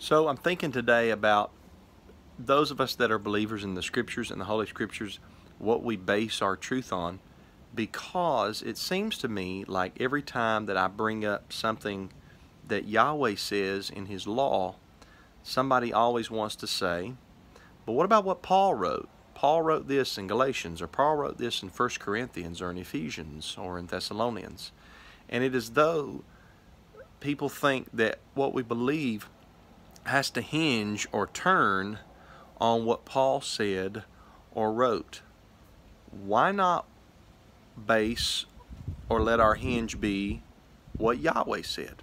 So I'm thinking today about those of us that are believers in the scriptures and the Holy Scriptures, what we base our truth on, because it seems to me like every time that I bring up something that Yahweh says in His law, somebody always wants to say, but what about what Paul wrote? Paul wrote this in Galatians, or Paul wrote this in 1 Corinthians, or in Ephesians, or in Thessalonians. And it is though people think that what we believe has to hinge or turn on what Paul said or wrote. Why not base or let our hinge be what Yahweh said?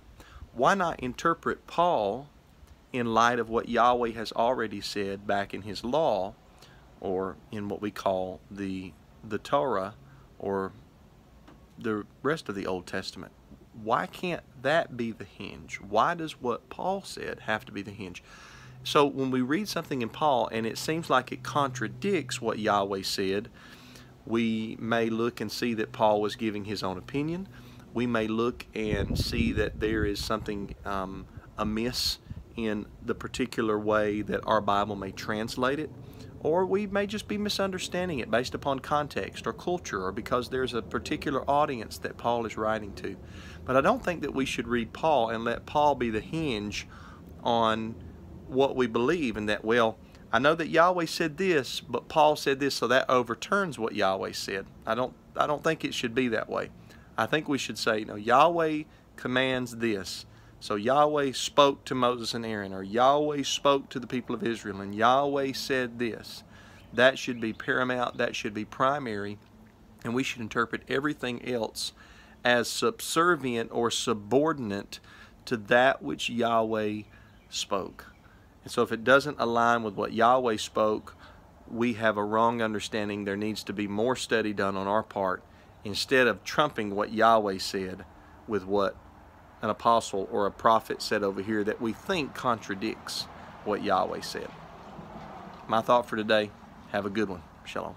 Why not interpret Paul in light of what Yahweh has already said back in his law or in what we call the the Torah or the rest of the Old Testament? Why can't that be the hinge? Why does what Paul said have to be the hinge? So when we read something in Paul and it seems like it contradicts what Yahweh said, we may look and see that Paul was giving his own opinion. We may look and see that there is something um, amiss in the particular way that our Bible may translate it or we may just be misunderstanding it based upon context or culture or because there's a particular audience that Paul is writing to. But I don't think that we should read Paul and let Paul be the hinge on what we believe and that, well, I know that Yahweh said this, but Paul said this, so that overturns what Yahweh said. I don't, I don't think it should be that way. I think we should say, you know, Yahweh commands this. So Yahweh spoke to Moses and Aaron, or Yahweh spoke to the people of Israel, and Yahweh said this. That should be paramount, that should be primary, and we should interpret everything else as subservient or subordinate to that which Yahweh spoke. And so if it doesn't align with what Yahweh spoke, we have a wrong understanding. There needs to be more study done on our part instead of trumping what Yahweh said with what an apostle or a prophet said over here that we think contradicts what Yahweh said. My thought for today, have a good one. Shalom.